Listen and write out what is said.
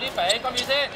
啲肥，今次先，